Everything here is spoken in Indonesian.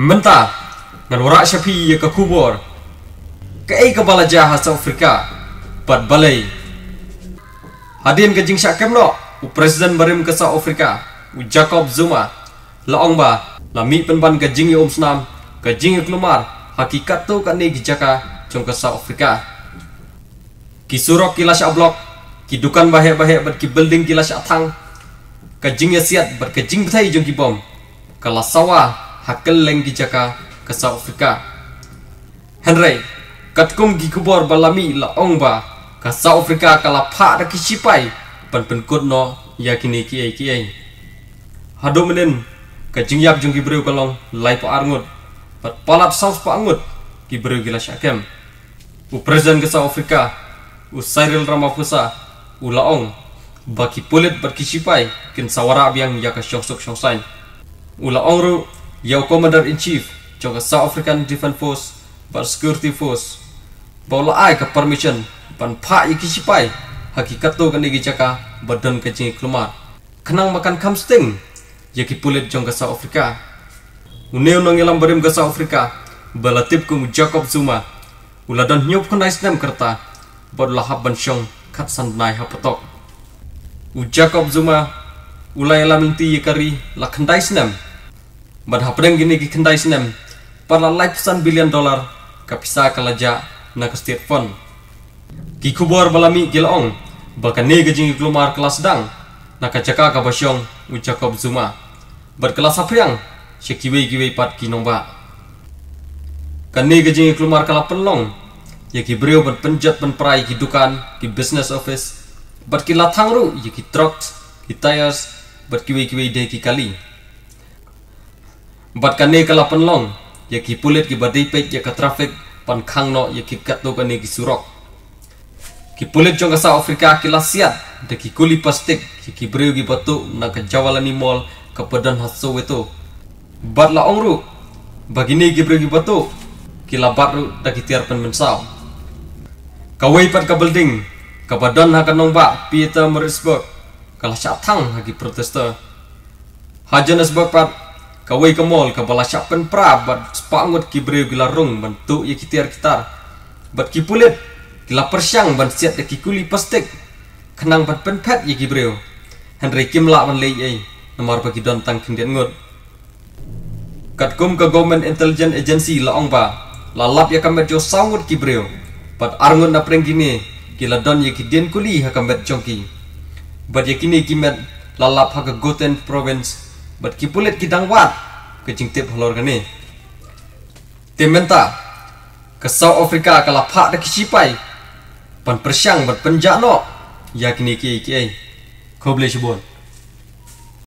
Menta, ngan warak syapi ya ke kubur. Ke ai ke bala jaha South Africa. Bat balai. Hadin ke jing syakem no. U Presiden barim ke South Africa. U Jacob Zuma. Laong ba. Lami penban ke jing om senam. Ke jing kelumar. Hakikat tu kan ni gijaka. Jong ke South Africa. Ki surok ki lasyak blok. Ki dukan bahek-bahek bat ki building ki lasyak thang. Ke jing ya siat bat ke jing betai jong ki bom. Kala sawah hakkel leng gi jaka ke South Africa. Henry, katkum gi kubor balami la ongba ka South Africa kala pha da kisipai pan pen kut no yakini ki ai ki ai. Hado menen ka jingyap jung gi breu kalong lai pa arngut pat palat South pa angut gi breu gila syakem. U presiden ke South Africa u Cyril Ramaphosa u laong baki pulit berkisipai kin sawara biang ya ka syok sain. U laong Yau Commander in Chief trong South African Defence Force và Security Force bảo là ai ka permission ban pha iki sipai hakikat to kan chaka badan ka jingi klumar khanang makan kam sting yaki pulit jong ka South Africa. Uneu nang ilam barim ka South Africa balatip ku Jacob Zuma. Uladan nyop khanai snam karta bod lahab ban shong khat san nai hapatok u Jacob Zuma ulai laminti yakari lakhandai snam Sinem para life pesan bilion dolar kapisa kalaja na ke state fund. Ki kubor balami gilong bahkan ne gajing kelumar kelas dang na ka basyong u Jacob Zuma. Bad kelas apriang syekiwe kiwe pat ki nomba. Kan ne gajing kelumar kala penlong ya ki brio ban penjat ban perai ki dukan ki business office bad ki latang ru ya ki trucks ki tires bad kiwe kiwe de ki kali. Bat kane kala penlong ya ki pulit ki badai pek ya ka traffic pan khang no ya ki kat to kane ki surok. Ki pulit jong sa Afrika ki lasiat de ki kuli plastik ya ki breu ki batu na ka jawalani mall ka padan haso weto. Bat la ongru bagini ki breu ki batu ki labat ru da ki tiar pen mensau. Kawai pat ka building ka badan ha kanong ba Peter Marisburg kala syatang ha ki protester. Hajanesburg pat kawai ke mall ke bala syapen pra bat spangut ki breu gila rung bentuk ye kitiar kitar. Bat ki pulit gila persyang ban siat de ki kuli plastik kenang bat pen pet ye ki breu. Henry Kim la ban lei ai nomor bagi don tang kendian ngut kat kum ke government intelligence agency la ong ba la lap ya kamet jo sangut ki breu. Bat arngut na preng gini gila don ye ki den kuli ha kamet jongki bat ye kini kimet la lap ha ke Gauteng province bat kipulit kidang wat ke tip halor gani tementa ke South Africa kala pak da kisipai pan persyang bat no yakini ki ki ko boleh sebut